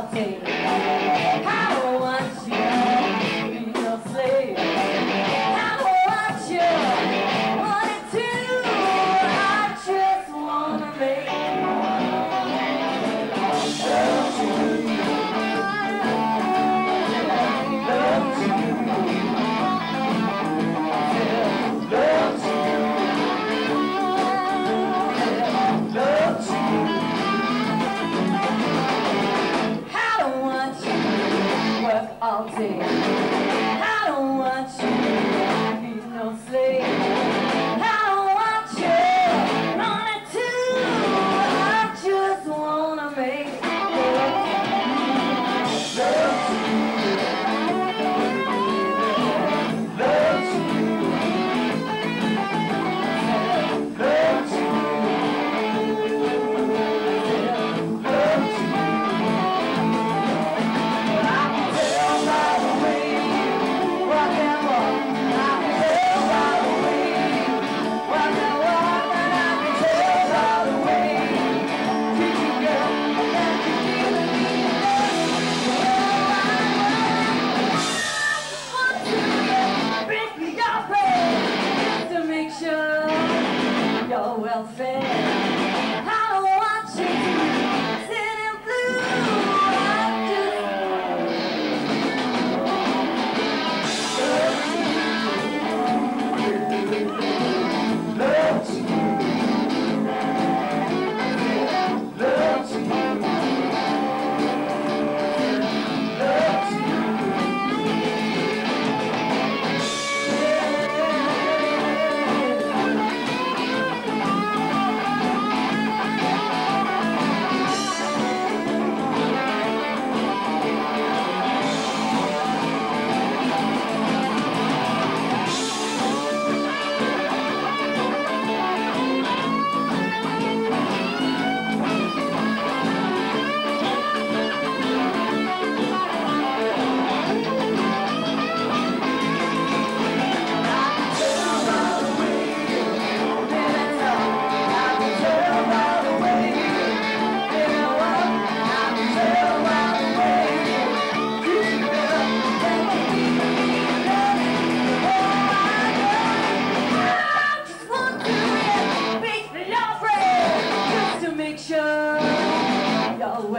I'll. I You to no slave. Welfare.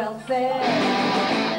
Welfare.